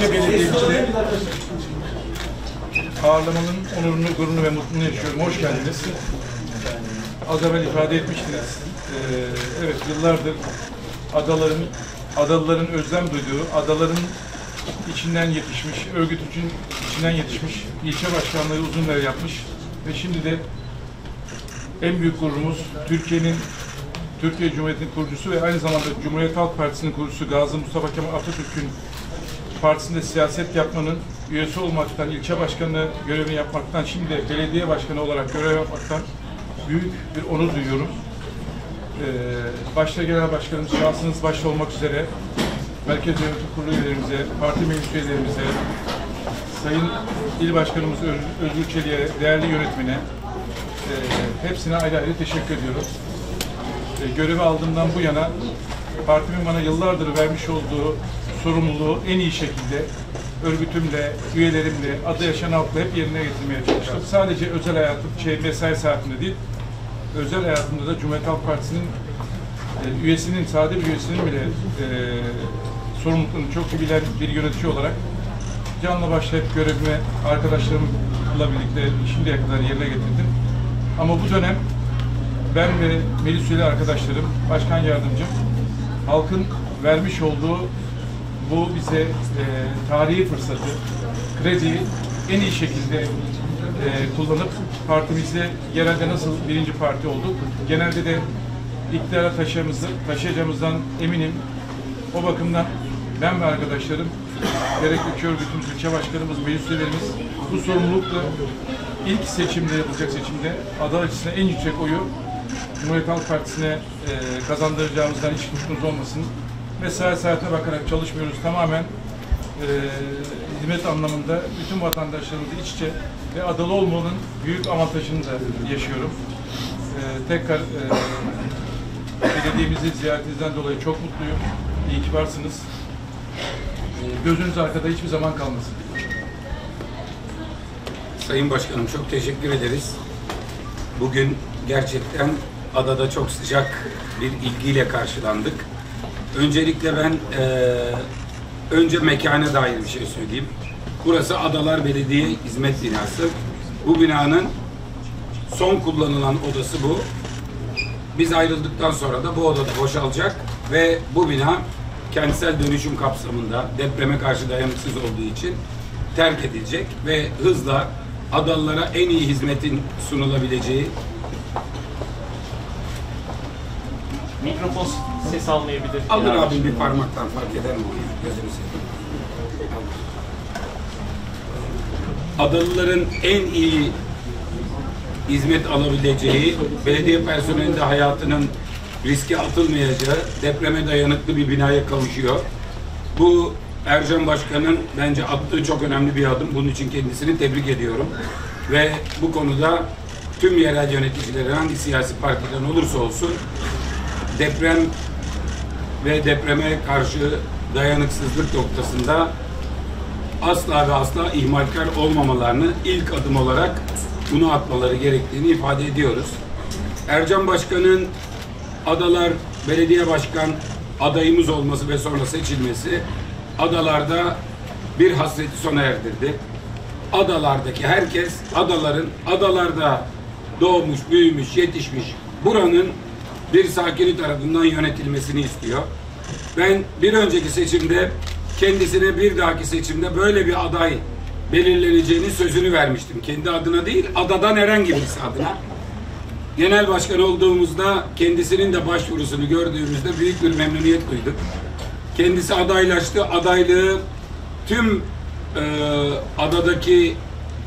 ilçe belediyemizde ağırlamanın onurunu, gururunu ve mutluluğunu yaşıyorum. Hoş geldiniz. Az evvel ifade etmiştiniz. Ee, evet, yıllardır adaların, adalıların özlem duyduğu, adaların içinden yetişmiş, örgüt için içinden yetişmiş, ilçe başkanlığı uzun süre yapmış ve şimdi de en büyük gururumuz Türkiye'nin Türkiye Cumhuriyeti'nin kurucusu ve aynı zamanda Cumhuriyet Halk Partisi'nin kurucusu Gazi Mustafa Kemal Atatürk'ün partisinde siyaset yapmanın üyesi olmaktan, ilçe başkanı görevini yapmaktan, şimdi de belediye başkanı olarak görev yapmaktan büyük bir onur duyuyorum. Ee, başta genel başkanımız şahsınız başta olmak üzere Merkez Yönetim Kurulu üyelerimize, parti meclis üyelerimize, Sayın İl Başkanımız Öz- Özgür Çelik'e, değerli yönetmene, e, hepsine ayrı ayrı teşekkür ediyorum. E, görevi aldığımdan bu yana partimin bana yıllardır vermiş olduğu sorumluluğu en iyi şekilde örgütümle, üyelerimle, adı yaşayan halkla hep yerine getirmeye çalıştım. Sadece özel hayatım, şey, mesai saatinde değil, özel hayatımda da Cumhuriyet Halk Partisi'nin e, üyesinin, sade bir üyesinin bile e, sorumluluklarını çok iyi bilen bir yönetici olarak canla başla hep görevimi arkadaşlarımla birlikte şimdiye kadar yerine getirdim. Ama bu dönem ben ve Melis Üyeli arkadaşlarım, başkan yardımcım, halkın vermiş olduğu bu bize e, tarihi fırsatı, krediyi en iyi şekilde e, kullanıp partimizde genelde nasıl birinci parti olduk, genelde de iktidara taşıyacağımızı, taşıyacağımızdan eminim. O bakımdan ben ve arkadaşlarım, gerek ülke örgütümüz, ilçe başkanımız, meclis üyelerimiz bu sorumlulukla ilk seçimde yapılacak seçimde aday açısından en yüksek oyu Cumhuriyet Halk Partisi'ne e, kazandıracağımızdan hiç kuşkunuz olmasın. Mesai saatine bakarak çalışmıyoruz. Tamamen e, hizmet anlamında bütün vatandaşlarımızı iç içe ve adalı olmanın büyük avantajını da yaşıyorum. E, tekrar e, belediyemizi ziyaretinizden dolayı çok mutluyum. İyi ki varsınız. E, gözünüz arkada hiçbir zaman kalmasın. Sayın Başkanım çok teşekkür ederiz. Bugün gerçekten adada çok sıcak bir ilgiyle karşılandık. Öncelikle ben eee, önce mekana dair bir şey söyleyeyim. Burası Adalar Belediye Hizmet Binası. Bu binanın son kullanılan odası bu. Biz ayrıldıktan sonra da bu odada boşalacak ve bu bina kentsel dönüşüm kapsamında depreme karşı dayanıksız olduğu için terk edilecek ve hızla adalılara en iyi hizmetin sunulabileceği Mikrofon ses almayabilir. Alır abi bir parmaktan fark eder mi? Gözünü seveyim. Adalıların en iyi hizmet alabileceği, belediye personelinin de hayatının riske atılmayacağı, depreme dayanıklı bir binaya kavuşuyor. Bu Ercan Başkan'ın bence attığı çok önemli bir adım. Bunun için kendisini tebrik ediyorum. Ve bu konuda tüm yerel yöneticilerin hangi siyasi partiden olursa olsun deprem ve depreme karşı dayanıksızlık noktasında asla ve asla ihmalkar olmamalarını ilk adım olarak bunu atmaları gerektiğini ifade ediyoruz. Ercan Başkan'ın Adalar Belediye Başkan adayımız olması ve sonra seçilmesi adalarda bir hasreti sona erdirdi. Adalardaki herkes adaların adalarda doğmuş, büyümüş, yetişmiş buranın bir sakini tarafından yönetilmesini istiyor. Ben bir önceki seçimde kendisine bir dahaki seçimde böyle bir aday belirleneceğini sözünü vermiştim. Kendi adına değil, adadan herhangi birisi adına. Genel başkan olduğumuzda kendisinin de başvurusunu gördüğümüzde büyük bir memnuniyet duyduk. Kendisi adaylaştı. Adaylığı tüm e, adadaki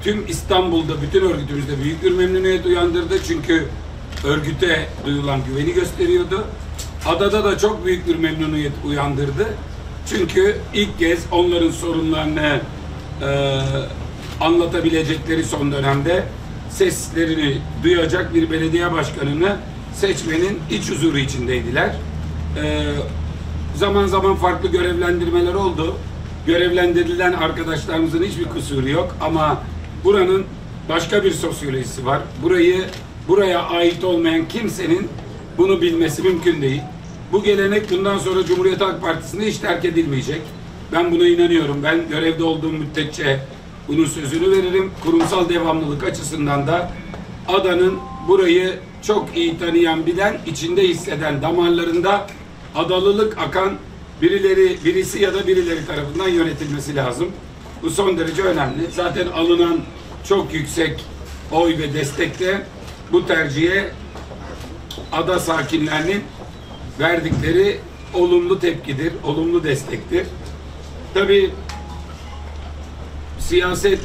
tüm İstanbul'da bütün örgütümüzde büyük bir memnuniyet uyandırdı. Çünkü örgüte duyulan güveni gösteriyordu. Adada da çok büyük bir memnuniyet uyandırdı. Çünkü ilk kez onların sorunlarını e, anlatabilecekleri son dönemde seslerini duyacak bir belediye başkanını seçmenin iç huzuru içindeydiler. E, zaman zaman farklı görevlendirmeler oldu. Görevlendirilen arkadaşlarımızın hiçbir kusuru yok ama buranın başka bir sosyolojisi var. Burayı buraya ait olmayan kimsenin bunu bilmesi mümkün değil. Bu gelenek bundan sonra Cumhuriyet Halk Partisi'nde hiç terk edilmeyecek. Ben buna inanıyorum. Ben görevde olduğum müddetçe bunun sözünü veririm. Kurumsal devamlılık açısından da adanın burayı çok iyi tanıyan, bilen, içinde hisseden, damarlarında adalılık akan birileri, birisi ya da birileri tarafından yönetilmesi lazım. Bu son derece önemli. Zaten alınan çok yüksek oy ve destekte bu tercihe ada sakinlerinin verdikleri olumlu tepkidir, olumlu destektir. Tabii siyaset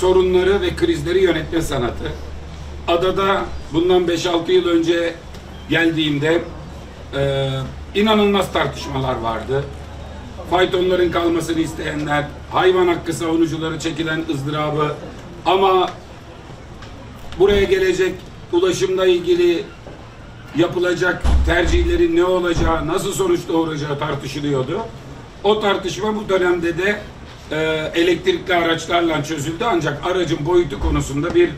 sorunları ve krizleri yönetme sanatı. Adada bundan 5-6 yıl önce geldiğimde e, inanılmaz tartışmalar vardı. Faytonların kalmasını isteyenler, hayvan hakkı savunucuları çekilen ızdırabı ama buraya gelecek ulaşımla ilgili yapılacak tercihlerin ne olacağı, nasıl sonuç doğuracağı tartışılıyordu. O tartışma bu dönemde de e, elektrikli araçlarla çözüldü ancak aracın boyutu konusunda bir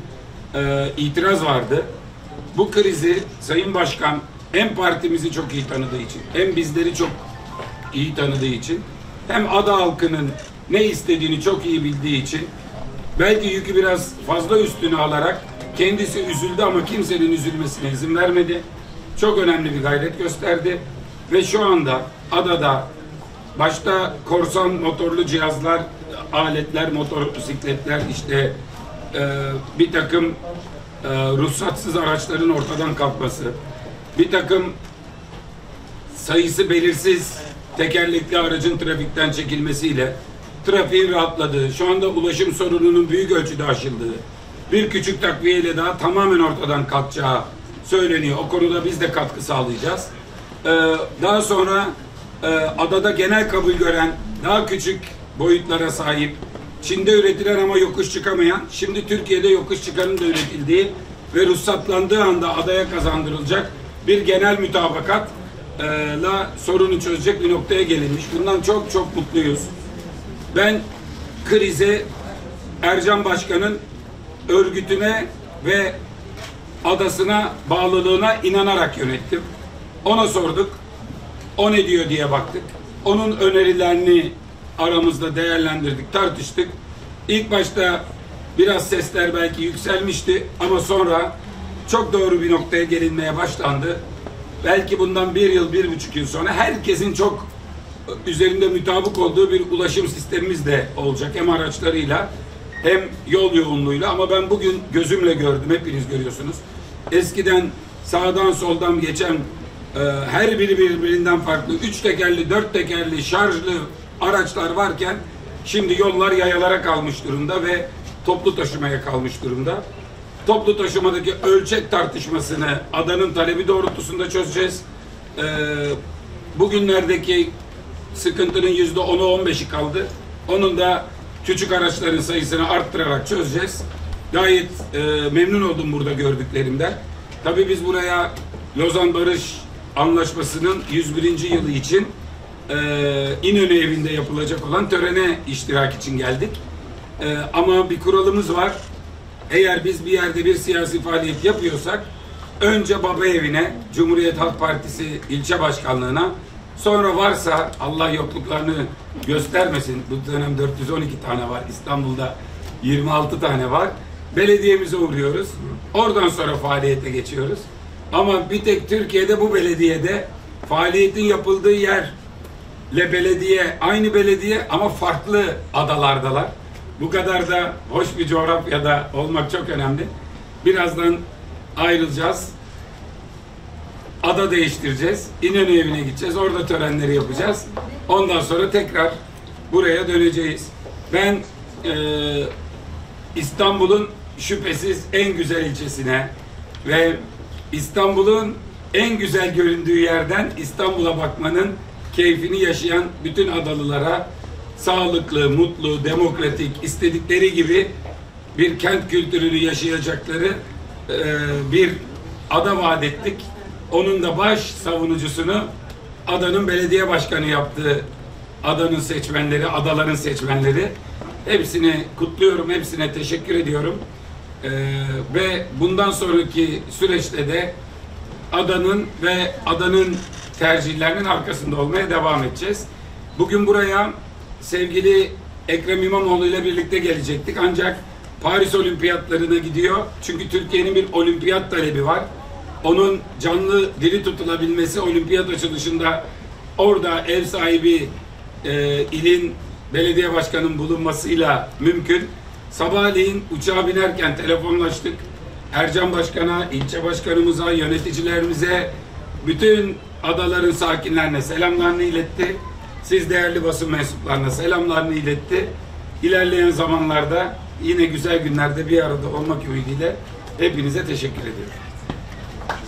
e, itiraz vardı. Bu krizi Sayın Başkan hem partimizi çok iyi tanıdığı için hem bizleri çok iyi tanıdığı için hem ada halkının ne istediğini çok iyi bildiği için belki yükü biraz fazla üstüne alarak kendisi üzüldü ama kimsenin üzülmesine izin vermedi. Çok önemli bir gayret gösterdi ve şu anda adada başta korsan motorlu cihazlar, aletler, motosikletler işte e, bir takım e, ruhsatsız araçların ortadan kalkması, bir takım sayısı belirsiz tekerlekli aracın trafikten çekilmesiyle trafiğin rahatladığı, şu anda ulaşım sorununun büyük ölçüde aşıldığı, bir küçük takviyeyle daha tamamen ortadan kalkacağı söyleniyor. O konuda biz de katkı sağlayacağız. Ee, daha sonra e, adada genel kabul gören, daha küçük boyutlara sahip, Çin'de üretilen ama yokuş çıkamayan, şimdi Türkiye'de yokuş çıkanın da üretildiği ve ruhsatlandığı anda adaya kazandırılacak bir genel mutabakatla sorunu çözecek bir noktaya gelinmiş. Bundan çok çok mutluyuz. Ben krize Ercan Başkan'ın örgütüne ve adasına bağlılığına inanarak yönettim. Ona sorduk. O ne diyor diye baktık. Onun önerilerini aramızda değerlendirdik, tartıştık. İlk başta biraz sesler belki yükselmişti ama sonra çok doğru bir noktaya gelinmeye başlandı. Belki bundan bir yıl, bir buçuk yıl sonra herkesin çok üzerinde mütabık olduğu bir ulaşım sistemimiz de olacak. Hem araçlarıyla hem yol yoğunluğuyla ama ben bugün gözümle gördüm. Hepiniz görüyorsunuz. Eskiden sağdan soldan geçen e, her biri birbirinden farklı üç tekerli, dört tekerli, şarjlı araçlar varken şimdi yollar yayalara kalmış durumda ve toplu taşımaya kalmış durumda. Toplu taşımadaki ölçek tartışmasını adanın talebi doğrultusunda çözeceğiz. Ee, bugünlerdeki sıkıntının yüzde onu on beşi kaldı. Onun da küçük araçların sayısını arttırarak çözeceğiz. Gayet e, memnun oldum burada gördüklerimden. Tabii biz buraya Lozan Barış Anlaşması'nın 101. yılı için e, İnönü evinde yapılacak olan törene iştirak için geldik. E, ama bir kuralımız var. Eğer biz bir yerde bir siyasi faaliyet yapıyorsak önce baba evine, Cumhuriyet Halk Partisi ilçe başkanlığına sonra varsa Allah yokluklarını göstermesin. Bu dönem 412 tane var. İstanbul'da 26 tane var. Belediyemize uğruyoruz. Oradan sonra faaliyete geçiyoruz. Ama bir tek Türkiye'de bu belediyede faaliyetin yapıldığı yer ile belediye aynı belediye ama farklı adalardalar. Bu kadar da hoş bir coğrafyada olmak çok önemli. Birazdan ayrılacağız. Ada değiştireceğiz. İnönü evine gideceğiz. Orada törenleri yapacağız. Ondan sonra tekrar buraya döneceğiz. Ben eee İstanbul'un şüphesiz en güzel ilçesine ve İstanbul'un en güzel göründüğü yerden İstanbul'a bakmanın keyfini yaşayan bütün adalılara sağlıklı, mutlu, demokratik, istedikleri gibi bir kent kültürünü yaşayacakları e, bir ada vaat ettik. Onun da baş savunucusunu adanın belediye başkanı yaptığı adanın seçmenleri, adaların seçmenleri. Hepsini kutluyorum, hepsine teşekkür ediyorum. Ee, ve bundan sonraki süreçte de adanın ve adanın tercihlerinin arkasında olmaya devam edeceğiz. Bugün buraya sevgili Ekrem İmamoğlu ile birlikte gelecektik ancak Paris Olimpiyatlarına gidiyor. Çünkü Türkiye'nin bir olimpiyat talebi var. Onun canlı diri tutulabilmesi olimpiyat açılışında orada ev sahibi e, ilin belediye başkanının bulunmasıyla mümkün. Sabahleyin uçağa binerken telefonlaştık. Ercan Başkan'a, ilçe başkanımıza, yöneticilerimize, bütün adaların sakinlerine selamlarını iletti. Siz değerli basın mensuplarına selamlarını iletti. İlerleyen zamanlarda yine güzel günlerde bir arada olmak ümidiyle hepinize teşekkür ediyorum.